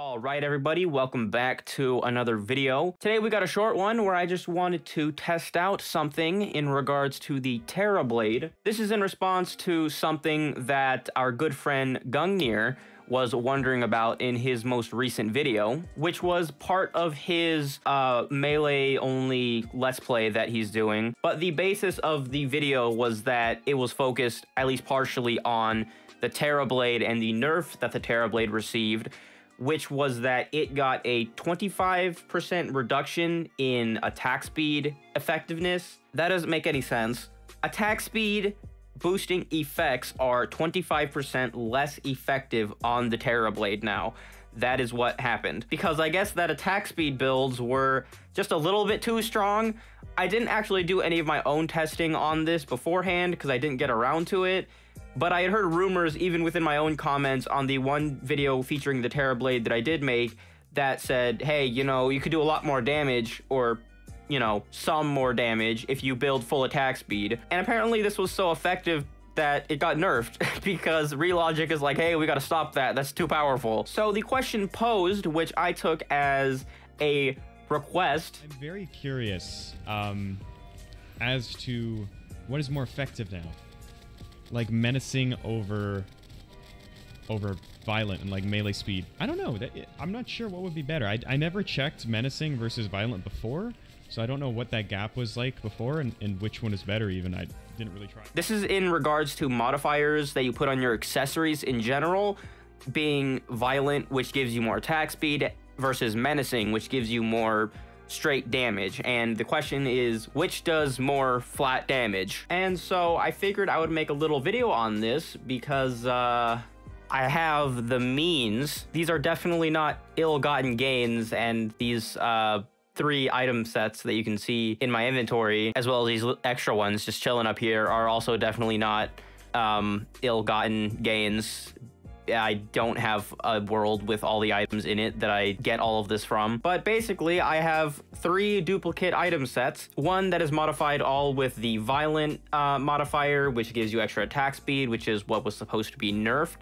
All right, everybody, welcome back to another video. Today we got a short one where I just wanted to test out something in regards to the Terra Blade. This is in response to something that our good friend Gungnir was wondering about in his most recent video, which was part of his uh, melee only let's play that he's doing. But the basis of the video was that it was focused at least partially on the Terra Blade and the nerf that the Terra Blade received which was that it got a 25% reduction in attack speed effectiveness. That doesn't make any sense. Attack speed boosting effects are 25% less effective on the Terra Blade now. That is what happened. Because I guess that attack speed builds were just a little bit too strong. I didn't actually do any of my own testing on this beforehand because I didn't get around to it but I had heard rumors, even within my own comments on the one video featuring the Terra Blade that I did make, that said, hey, you know, you could do a lot more damage, or, you know, some more damage if you build full attack speed. And apparently this was so effective that it got nerfed because Re-Logic is like, hey, we gotta stop that. That's too powerful. So the question posed, which I took as a request. I'm very curious um, as to what is more effective now like menacing over over violent and like melee speed. I don't know. I'm not sure what would be better. I, I never checked menacing versus violent before, so I don't know what that gap was like before and, and which one is better even. I didn't really try. This is in regards to modifiers that you put on your accessories in general, being violent, which gives you more attack speed, versus menacing, which gives you more straight damage. And the question is, which does more flat damage? And so I figured I would make a little video on this because uh, I have the means. These are definitely not ill-gotten gains, and these uh, three item sets that you can see in my inventory, as well as these extra ones just chilling up here, are also definitely not um, ill-gotten gains I don't have a world with all the items in it that I get all of this from. But basically, I have three duplicate item sets. One that is modified all with the violent uh, modifier, which gives you extra attack speed, which is what was supposed to be nerfed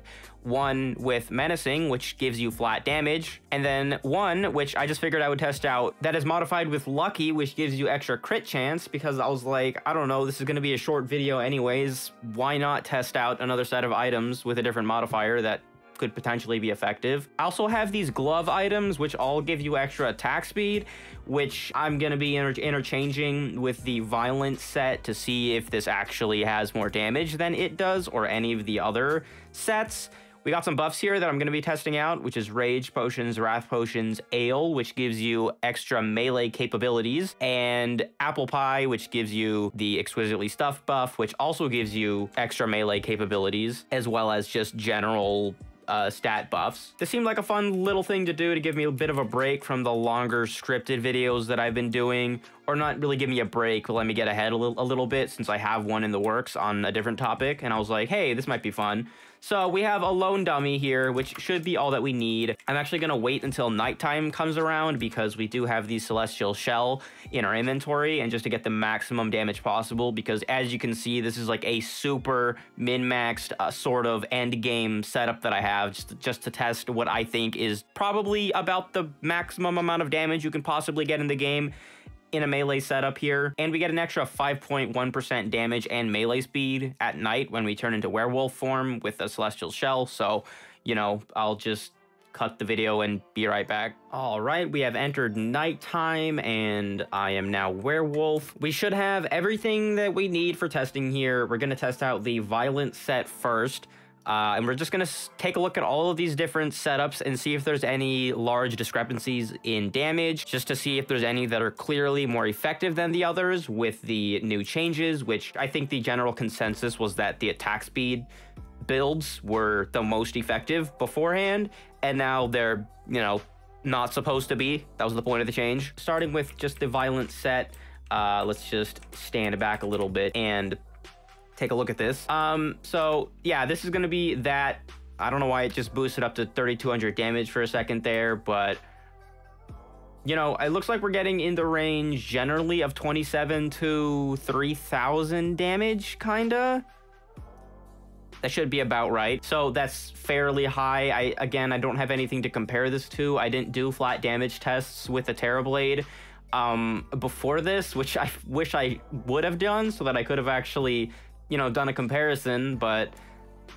one with menacing, which gives you flat damage, and then one, which I just figured I would test out, that is modified with lucky, which gives you extra crit chance, because I was like, I don't know, this is going to be a short video anyways, why not test out another set of items with a different modifier that could potentially be effective. I also have these glove items, which all give you extra attack speed, which I'm going to be inter interchanging with the violent set to see if this actually has more damage than it does or any of the other sets. We got some buffs here that I'm going to be testing out, which is Rage Potions, Wrath Potions, Ale, which gives you extra melee capabilities, and Apple Pie, which gives you the Exquisitely Stuffed buff, which also gives you extra melee capabilities, as well as just general uh, stat buffs. This seemed like a fun little thing to do to give me a bit of a break from the longer scripted videos that I've been doing, or not really give me a break, but let me get ahead a little, a little bit since I have one in the works on a different topic. And I was like, hey, this might be fun. So we have a lone dummy here, which should be all that we need. I'm actually going to wait until nighttime comes around because we do have the Celestial Shell in our inventory and just to get the maximum damage possible because as you can see, this is like a super min-maxed uh, sort of end game setup that I have just, just to test what I think is probably about the maximum amount of damage you can possibly get in the game in a melee setup here. And we get an extra 5.1% damage and melee speed at night when we turn into werewolf form with the Celestial Shell. So, you know, I'll just cut the video and be right back. All right, we have entered nighttime and I am now werewolf. We should have everything that we need for testing here. We're gonna test out the violent set first. Uh, and we're just going to take a look at all of these different setups and see if there's any large discrepancies in damage, just to see if there's any that are clearly more effective than the others with the new changes, which I think the general consensus was that the attack speed builds were the most effective beforehand, and now they're, you know, not supposed to be. That was the point of the change. Starting with just the violent set, uh, let's just stand back a little bit and take a look at this. Um, so yeah, this is gonna be that. I don't know why it just boosted up to 3,200 damage for a second there, but you know, it looks like we're getting in the range generally of 27 to 3,000 damage, kinda. That should be about right. So that's fairly high. I Again, I don't have anything to compare this to. I didn't do flat damage tests with the Terra Blade um, before this, which I wish I would have done so that I could have actually, you know, done a comparison, but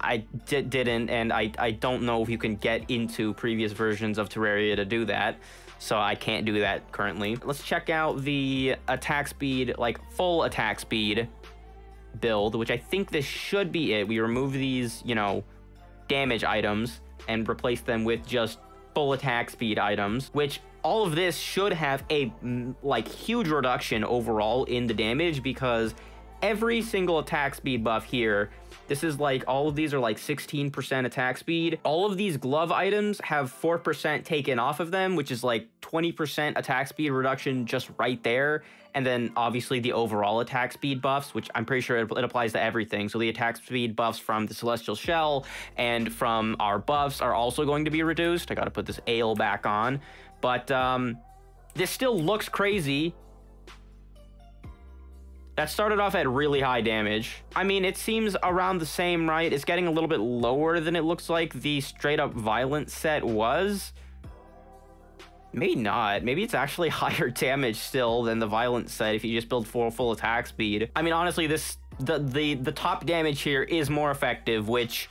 I did, didn't, and I, I don't know if you can get into previous versions of Terraria to do that, so I can't do that currently. Let's check out the attack speed, like full attack speed build, which I think this should be it. We remove these, you know, damage items and replace them with just full attack speed items, which all of this should have a like huge reduction overall in the damage because every single attack speed buff here this is like all of these are like 16% attack speed. All of these glove items have 4% taken off of them, which is like 20% attack speed reduction just right there. And then obviously the overall attack speed buffs, which I'm pretty sure it, it applies to everything. So the attack speed buffs from the Celestial Shell and from our buffs are also going to be reduced. I got to put this ale back on. But um, this still looks crazy that started off at really high damage. I mean, it seems around the same, right? It's getting a little bit lower than it looks like the straight up violent set was. Maybe not. Maybe it's actually higher damage still than the violent set if you just build full full attack speed. I mean, honestly, this the the the top damage here is more effective, which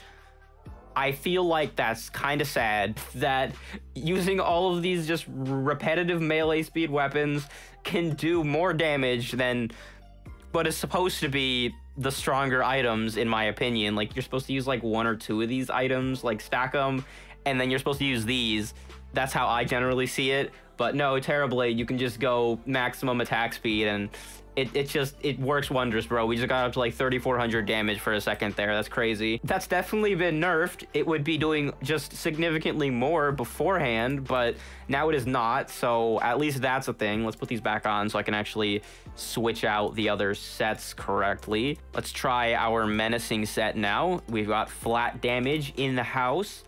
I feel like that's kind of sad that using all of these just repetitive melee speed weapons can do more damage than but it's supposed to be the stronger items in my opinion. Like you're supposed to use like one or two of these items like stack them and then you're supposed to use these that's how i generally see it. But no Terra Blade you can just go maximum attack speed and it, it just it works wonders bro. We just got up to like 3400 damage for a second there. That's crazy. That's definitely been nerfed. It would be doing just significantly more beforehand but now it is not. So at least that's a thing. Let's put these back on so i can actually switch out the other sets correctly. Let's try our menacing set now. We've got flat damage in the house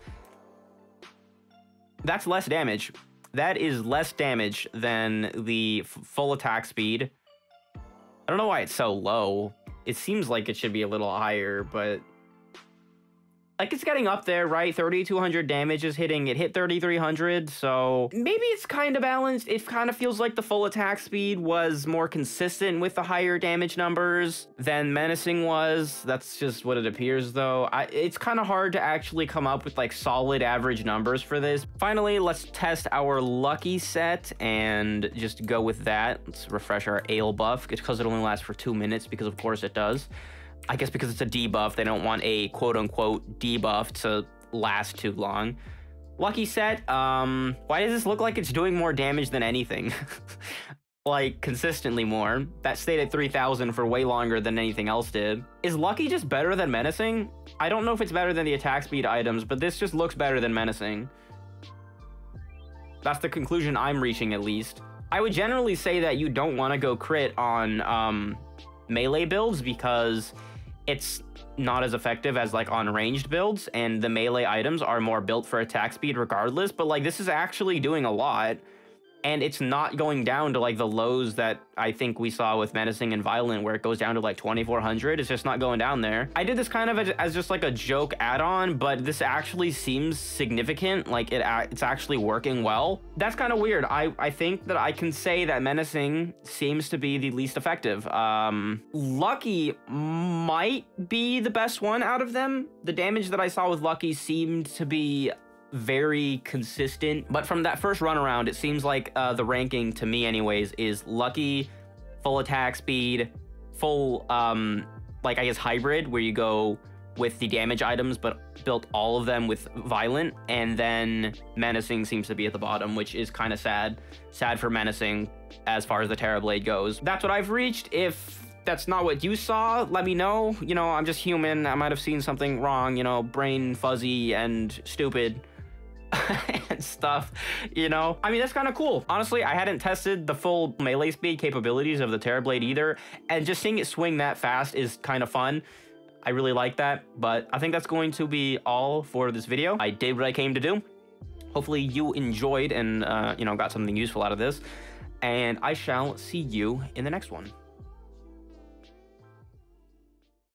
that's less damage that is less damage than the full attack speed I don't know why it's so low. It seems like it should be a little higher, but like it's getting up there, right? 3200 damage is hitting. It hit 3300, so maybe it's kind of balanced. It kind of feels like the full attack speed was more consistent with the higher damage numbers than menacing was. That's just what it appears, though. I, it's kind of hard to actually come up with like solid average numbers for this. Finally, let's test our lucky set and just go with that. Let's refresh our ale buff because it only lasts for two minutes because of course it does. I guess because it's a debuff, they don't want a quote unquote debuff to last too long. Lucky set, um, why does this look like it's doing more damage than anything? like, consistently more. That stayed at 3,000 for way longer than anything else did. Is Lucky just better than Menacing? I don't know if it's better than the attack speed items, but this just looks better than Menacing. That's the conclusion I'm reaching, at least. I would generally say that you don't want to go crit on um, melee builds because it's not as effective as like on ranged builds and the melee items are more built for attack speed regardless but like this is actually doing a lot and it's not going down to like the lows that I think we saw with menacing and violent where it goes down to like 2400 it's just not going down there. I did this kind of as just like a joke add-on but this actually seems significant. Like it it's actually working well. That's kind of weird. I I think that I can say that menacing seems to be the least effective. Um lucky might be the best one out of them. The damage that I saw with lucky seemed to be very consistent. But from that first run around, it seems like uh, the ranking to me anyways is lucky, full attack speed, full, um, like I guess hybrid where you go with the damage items, but built all of them with violent. And then menacing seems to be at the bottom, which is kind of sad. Sad for menacing as far as the Terra Blade goes. That's what I've reached. If that's not what you saw, let me know. You know, I'm just human. I might have seen something wrong, you know, brain fuzzy and stupid. and stuff, you know? I mean, that's kind of cool. Honestly, I hadn't tested the full melee speed capabilities of the Terra Blade either, and just seeing it swing that fast is kind of fun. I really like that, but I think that's going to be all for this video. I did what I came to do. Hopefully you enjoyed and, uh, you know, got something useful out of this, and I shall see you in the next one.